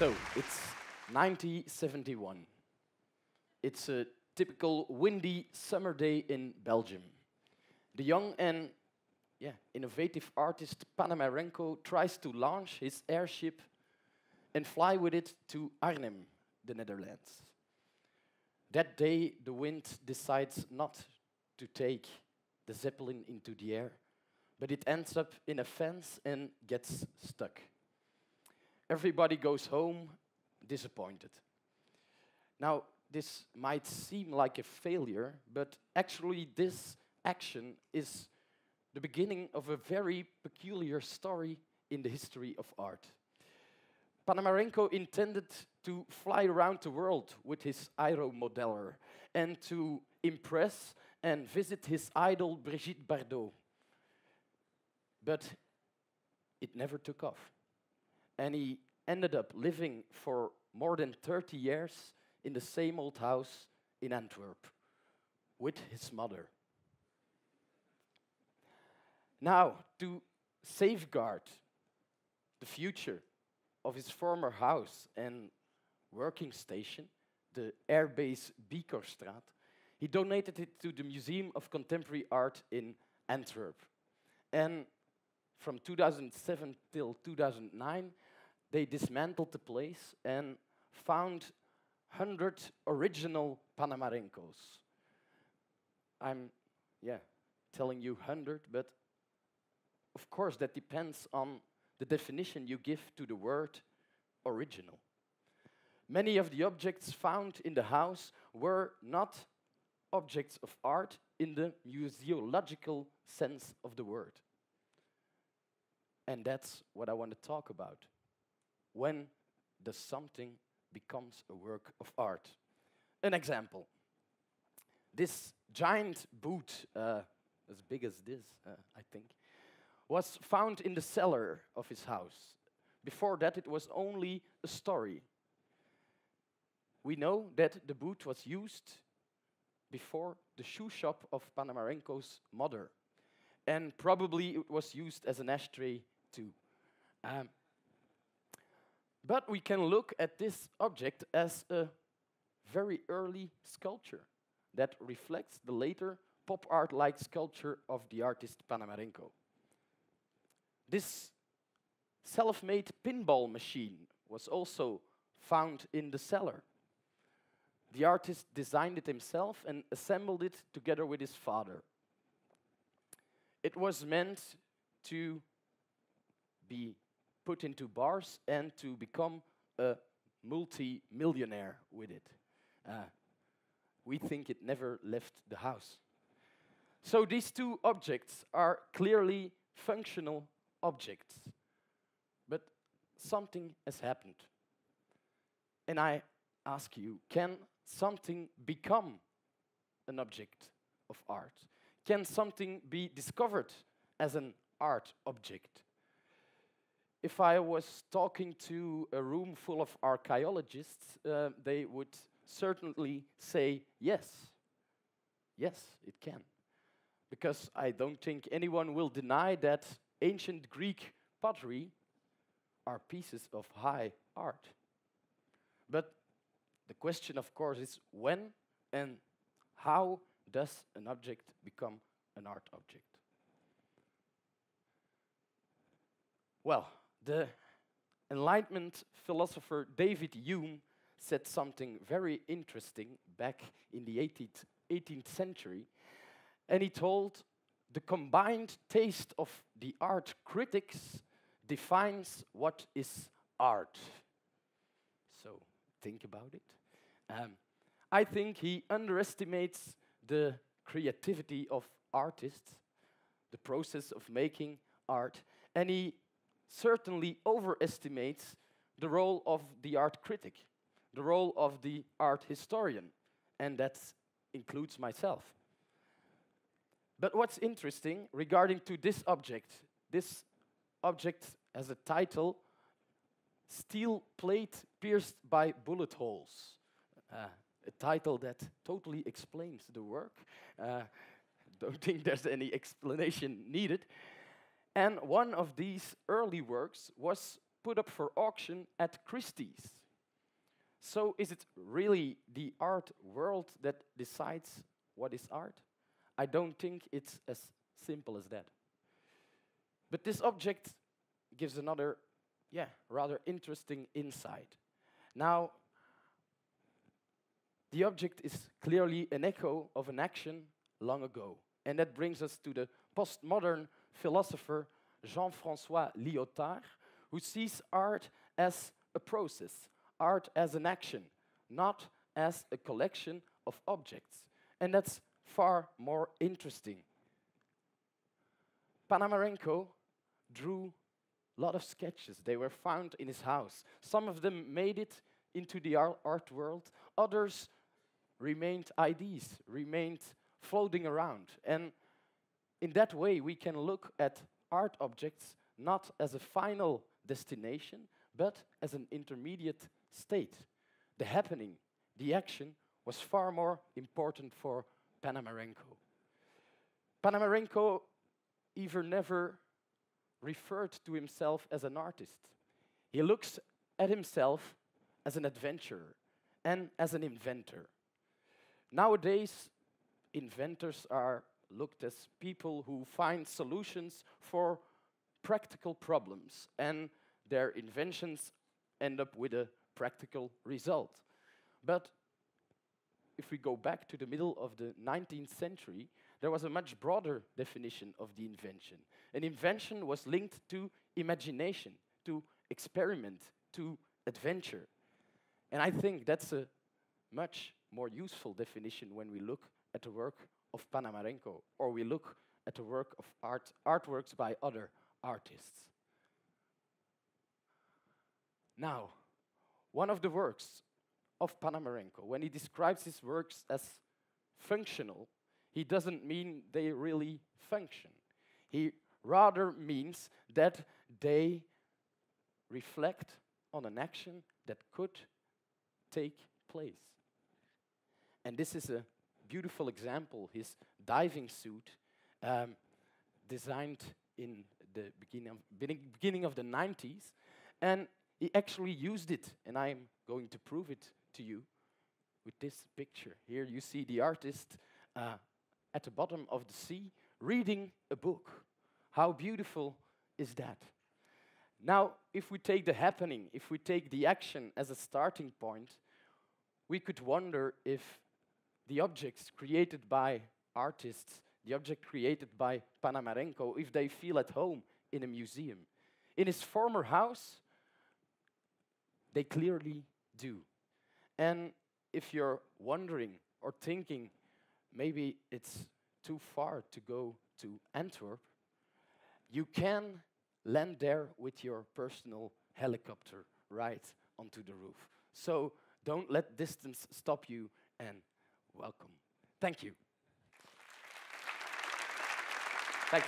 So it's 1971. It's a typical windy summer day in Belgium. The young and yeah, innovative artist Panamarenko tries to launch his airship and fly with it to Arnhem, the Netherlands. That day, the wind decides not to take the Zeppelin into the air, but it ends up in a fence and gets stuck. Everybody goes home disappointed. Now, this might seem like a failure, but actually, this action is the beginning of a very peculiar story in the history of art. Panamarenko intended to fly around the world with his aeromodeller and to impress and visit his idol Brigitte Bardot. But it never took off. And he ended up living for more than 30 years in the same old house in Antwerp with his mother. Now, to safeguard the future of his former house and working station, the airbase Biekorfstraat, he donated it to the Museum of Contemporary Art in Antwerp. And from 2007 till 2009, they dismantled the place and found 100 original Panamarenkos. I'm, yeah, telling you 100, but of course that depends on the definition you give to the word original. Many of the objects found in the house were not objects of art in the museological sense of the word. And that's what I want to talk about. When does something becomes a work of art? An example. This giant boot, uh, as big as this, uh, I think, was found in the cellar of his house. Before that, it was only a story. We know that the boot was used before the shoe shop of Panamarenko's mother. And probably it was used as an ashtray too. Um, but we can look at this object as a very early sculpture that reflects the later pop art like sculpture of the artist Panamarenko. This self made pinball machine was also found in the cellar. The artist designed it himself and assembled it together with his father. It was meant to be put into bars and to become a multi-millionaire with it. Uh, we think it never left the house. So these two objects are clearly functional objects. But something has happened. And I ask you can something become an object of art? Can something be discovered as an art object? If I was talking to a room full of archaeologists, uh, they would certainly say yes. Yes, it can. Because I don't think anyone will deny that ancient Greek pottery are pieces of high art. But the question, of course, is when and how does an object become an art object? Well, the Enlightenment philosopher David Hume said something very interesting back in the 18th, 18th century. And he told the combined taste of the art critics defines what is art. So think about it. Um, I think he underestimates the creativity of artists, the process of making art, and he certainly overestimates the role of the art critic, the role of the art historian, and that includes myself. But what's interesting regarding to this object, this object has a title, Steel Plate Pierced by Bullet Holes. Uh, a title that totally explains the work. Uh, don't think there's any explanation needed. And one of these early works was put up for auction at Christie's. So is it really the art world that decides what is art? I don't think it's as simple as that. But this object gives another, yeah, rather interesting insight. Now, the object is clearly an echo of an action long ago. And that brings us to the postmodern philosopher Jean-François Lyotard, who sees art as a process, art as an action, not as a collection of objects. And that's far more interesting. Panamarenko drew a lot of sketches. They were found in his house. Some of them made it into the art world, others remained ideas, remained floating around. And in that way, we can look at art objects not as a final destination, but as an intermediate state. The happening, the action, was far more important for Panamarenko. Panamarenko even never referred to himself as an artist. He looks at himself as an adventurer and as an inventor. Nowadays, inventors are looked as people who find solutions for practical problems, and their inventions end up with a practical result. But if we go back to the middle of the 19th century, there was a much broader definition of the invention. An invention was linked to imagination, to experiment, to adventure. And I think that's a much more useful definition when we look at the work of Panamarenko or we look at the work of art, artworks by other artists. Now, one of the works of Panamarenko, when he describes his works as functional, he doesn't mean they really function. He rather means that they reflect on an action that could take place. And this is a beautiful example, his diving suit, um, designed in the beginning of, beginning of the 90s. And he actually used it, and I'm going to prove it to you with this picture. Here you see the artist uh, at the bottom of the sea reading a book. How beautiful is that? Now, if we take the happening, if we take the action as a starting point, we could wonder if the objects created by artists, the object created by Panamarenko, if they feel at home in a museum. In his former house, they clearly do. And if you're wondering or thinking, maybe it's too far to go to Antwerp, you can land there with your personal helicopter right onto the roof. So don't let distance stop you and welcome. Thank you. Thanks.